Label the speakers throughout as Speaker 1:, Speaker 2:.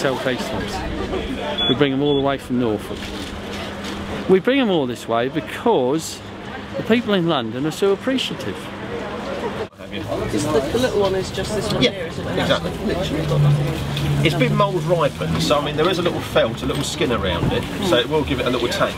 Speaker 1: sell pastries. We bring them all the way from Norfolk. We bring them all this way because the people in London are so appreciative.
Speaker 2: Is the, the little one is just this one
Speaker 3: Yeah,
Speaker 2: here, isn't it?
Speaker 3: exactly.
Speaker 2: Literally got nothing.
Speaker 3: It's been mould ripened, so I mean there is a little felt, a little skin around it, so it will give it a little tang.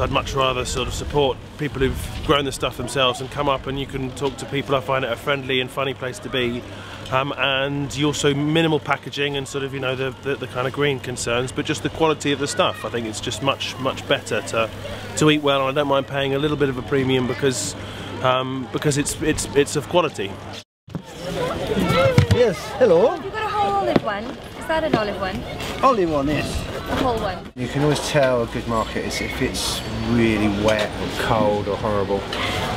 Speaker 4: So I'd much rather sort of support people who've grown the stuff themselves and come up and you can talk to people. I find it a friendly and funny place to be. Um, and you also minimal packaging and sort of you know the, the, the kind of green concerns, but just the quality of the stuff. I think it's just much much better to to eat well, and I don't mind paying a little bit of a premium because um, because it's it's it's of quality.
Speaker 5: Yes, hello.
Speaker 6: You've got a whole olive one. Is that an olive one?
Speaker 5: Olive one, yes.
Speaker 6: A whole one.
Speaker 7: You can always tell a good market is if it's really wet or cold or horrible,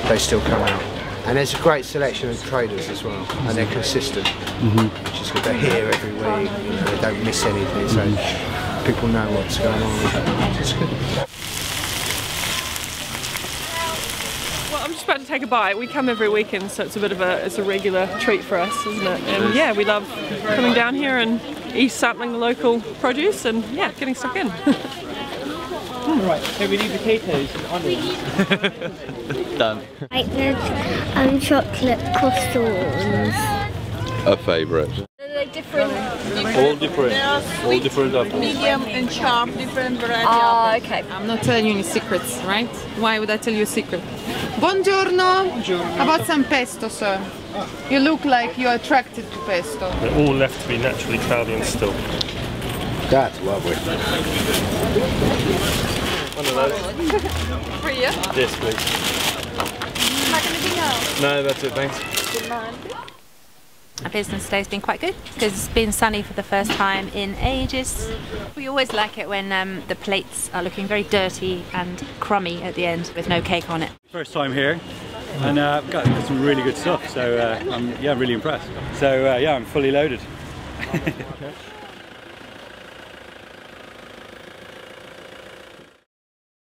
Speaker 7: they still come out. And there's a great selection of traders as well, and they're consistent, mm-hmm. which is good. They're here every week, you know, they don't miss anything, so mm-hmm. people know what's going on. It's good.
Speaker 8: Well, I'm just about to take a bite. We come every weekend, so it's a bit of a it's a regular treat for us, isn't it? And yeah, we love coming down here and eat sampling the local produce and yeah, getting stuck in.
Speaker 1: Right, so we need potatoes and onions.
Speaker 9: Done.
Speaker 10: Whiteness and um, chocolate croissants.
Speaker 9: A favourite.
Speaker 6: Are they different?
Speaker 9: All different. All different apples.
Speaker 11: medium and sharp, different variety
Speaker 6: Oh, okay.
Speaker 11: I'm not telling you any secrets, right? Why would I tell you a secret? Buongiorno. How about some pesto, sir? You look like you're attracted to pesto.
Speaker 4: They're all left to be naturally cloudy and still.
Speaker 7: That's lovely.
Speaker 4: One of those.
Speaker 11: For you?
Speaker 4: Yes, please.
Speaker 6: Not gonna be no.
Speaker 4: No, that's it. Thanks.
Speaker 12: Our business today has been quite good because it's been sunny for the first time in ages. We always like it when um, the plates are looking very dirty and crummy at the end with no cake on it.
Speaker 1: First time here, and uh, I've got some really good stuff, so uh, I'm yeah, really impressed. So uh, yeah, I'm fully loaded.